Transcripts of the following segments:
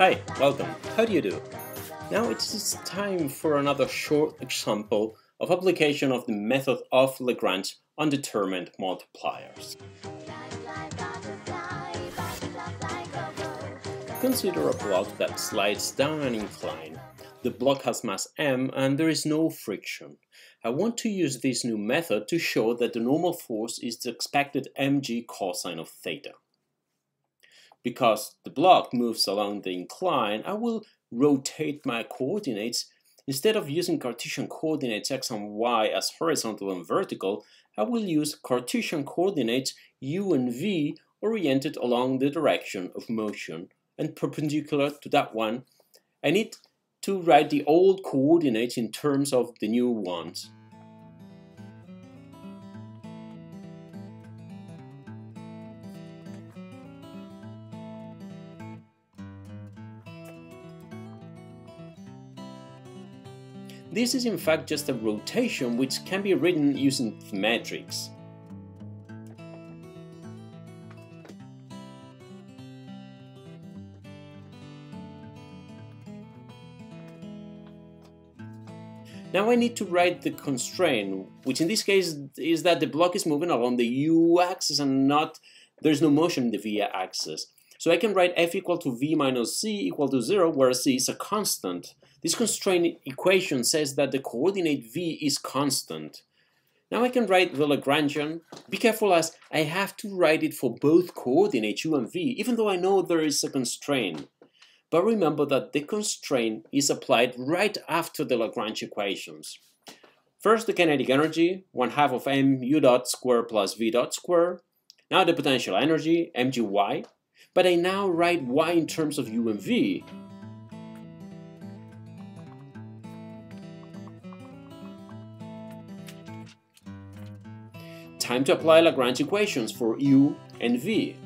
Hi, welcome. How do you do? Now it is time for another short example of application of the method of Lagrange undetermined multipliers. Consider a block that slides down an incline. The block has mass m and there is no friction. I want to use this new method to show that the normal force is the expected mg cosine of theta. Because the block moves along the incline, I will rotate my coordinates. Instead of using Cartesian coordinates x and y as horizontal and vertical, I will use Cartesian coordinates u and v oriented along the direction of motion and perpendicular to that one. I need to write the old coordinates in terms of the new ones. This is in fact just a rotation which can be written using metrics. Now I need to write the constraint, which in this case is that the block is moving along the u-axis and not, there's no motion in the v-axis. So I can write f equal to v minus c equal to 0, where c is a constant. This constraint equation says that the coordinate v is constant. Now I can write the Lagrangian. Be careful as I have to write it for both coordinates u and v, even though I know there is a constraint. But remember that the constraint is applied right after the Lagrange equations. First the kinetic energy, 1 half of m u dot square plus v dot square. Now the potential energy, mgy. But I now write y in terms of u and v, time to apply Lagrange equations for u and v.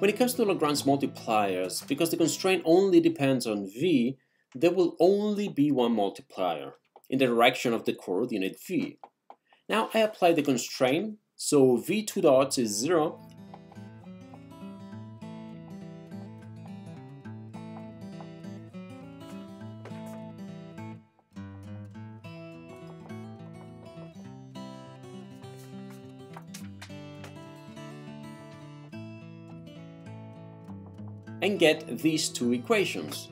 When it comes to Lagrange multipliers, because the constraint only depends on v, there will only be one multiplier in the direction of the coordinate v. Now I apply the constraint, so v2 dots is 0 and get these two equations.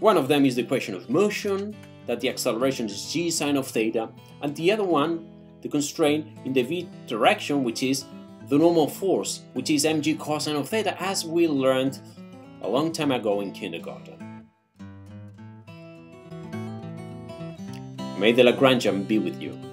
One of them is the equation of motion, that the acceleration is g sine of theta, and the other one, the constraint in the v direction, which is the normal force, which is mg cosine of theta, as we learned a long time ago in kindergarten. May the Lagrangian be with you.